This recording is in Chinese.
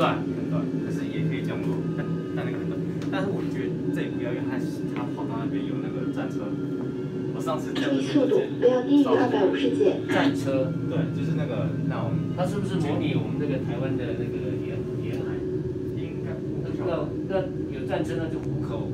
短，很短，可是也可以降落，但但那个很短。但是我觉得这也不要，因为它它跑道那边有那个战车。我上次降落速度，不要低于二百五十节。战车，对，就是那个那种，它是不是模拟我们那个台湾的那个沿沿海？应该那那那有战车那就虎口